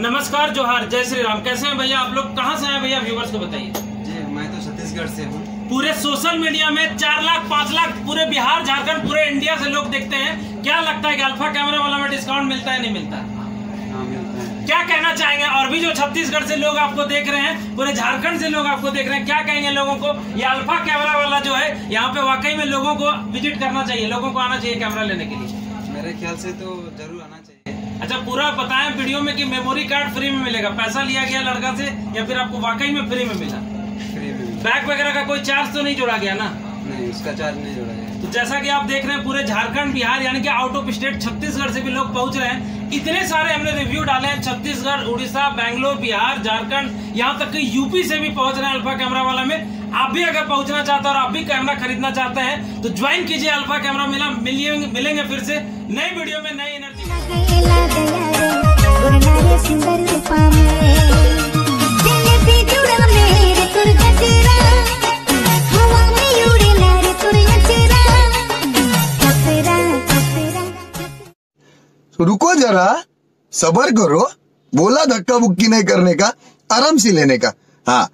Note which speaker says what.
Speaker 1: नमस्कार जोहार। जय श्री राम। कैसे हैं भैया आप लोग? कहाँ से हैं भैया? व्यूवर्स को बताइए।
Speaker 2: जी मैं तो छत्तीसगढ़ से हूँ।
Speaker 1: पूरे सोशल मीडिया में चार लाख पाँच लाख पूरे बिहार झारखंड पूरे इंडिया से लोग देखते हैं। क्या लगता है कि अल्फ़ा कैमरा वाला में डिस्काउंट मिलता है नहीं मिलता?
Speaker 2: हाँ मिलता है।
Speaker 1: क्या कहना चाहेंगे? और भी जो छत्तीसगढ़ से लोग आपको देख रहे हैं पूरे झारखंड से लोग आपको देख रहे हैं क्या कहेंगे लोगों को? ये अल्फ़ा कैमरा वाला जो है यहाँ पे वाकई में लोगों को विज़िट करना चाहिए लोगों को आना चाहिए कैमरा लेने के लिए।
Speaker 2: मेरे ख्याल से तो ज़रूर आना चाहिए।
Speaker 1: अच्छा पूरा बताएँ वीडियो में कि मेमोरी कार्ड फ्री में मिलेगा। पैसा लिया गया लड़का से या फिर आपको वाकई में फ्री में मिला? बैग वगैरह का कोई चार्ज तो नहीं जोड़ा गया ना?
Speaker 2: नहीं उसका चार्ज नहीं जोड़ा गया।
Speaker 1: तो जैसा कि आप देख रहे हैं पूरे झारखंड बिहार यानी कि आउट ऑफ़ स्टेट छत्तीसगढ़ से भी लोग पहुँच रहे हैं। इतने सारे हमने रिव्यू डाले हैं छत्तीसगढ़ उड़ीसा बैंगलोर बिहार झारखंड यहाँ तक कि यूपी से भी पहुँच रहे हैं अल्फ़ा कैमरा वाला में। आप भी अगर पहुँचना चाहते हैं और आप भी कैमरा खरीदना चाहते हैं तो ज्वाइन कीजिए अल्फ़ा कैमरा मिला मिलेंगे फिर से नई वीडियो में नई एनर्जी
Speaker 3: तो रुको जरा सबर करो बोला धक्का बुक्की नहीं करने का आराम से लेने का। हाँ।